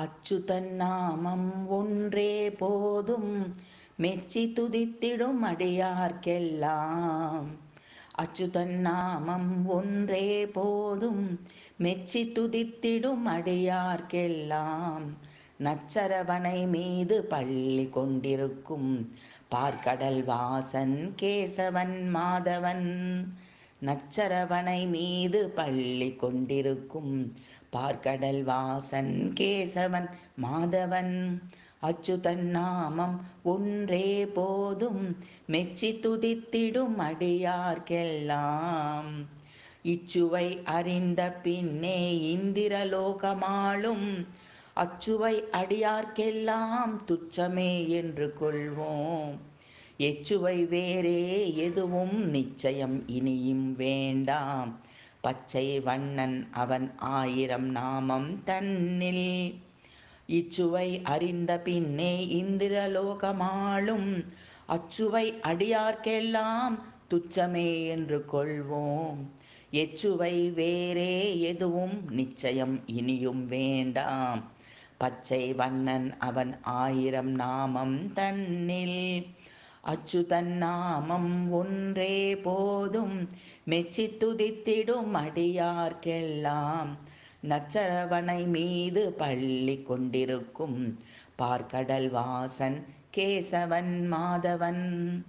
அச்சுதன் நாமம் ஒன்றே போதும். மெச்சி துதித்திடும் அடியார்க்கெல்லாம். அச்சுதன் நாமம் ஒன்றே போதும். மெச்சி துதித்திடும் அடியார்க்கெல்லாம். நச்சரவனை மீது பள்ளி கொண்டிருக்கும். பார்க்கடல் வாசன் கேசவன் மாதவன். நச்சரவனை மீது பள்ளி கொண்டிருக்கும் பார்க்கடல் வாசன் கேசவன் மாதவன். அச்சுதன் நாமம் ஒன்றே போதும் மெச்சி துதித்திடும் அடியார்க்கெல்லாம். இச்சுவை அறிந்த பின்னே இந்திரலோகமாளும் அச்சுவை அடியார்க்கெல்லாம் துச்சமே என்று கொள்வோம். எச்சுவை வேறே எதுவும் நிச்சயம் இனியும் வேண்டாம். பச்சை வண்ணன் அவன் ஆயிரம் நாமம் தன்னில். இச்சுவை அறிந்த பின்னே இந்திரலோகமாளும் அச்சுவை அடியார்க்கெல்லாம் துச்சமே என்று கொள்வோம். எச்சுவை வேறே எதுவும் நிச்சயம் இனியும் வேண்டாம். பச்சை வண்ணன் அவன் ஆயிரம் நாமம் தன்னில். அச்சுதன் நாமம் ஒன்றே போதும். மெச்சி துதித்திடும் அடியார்க்கெல்லாம் நச்சரவனை மீது பள்ளி கொண்டிருக்கும். பார்க்கடல் வாசன் கேசவன் மாதவன்.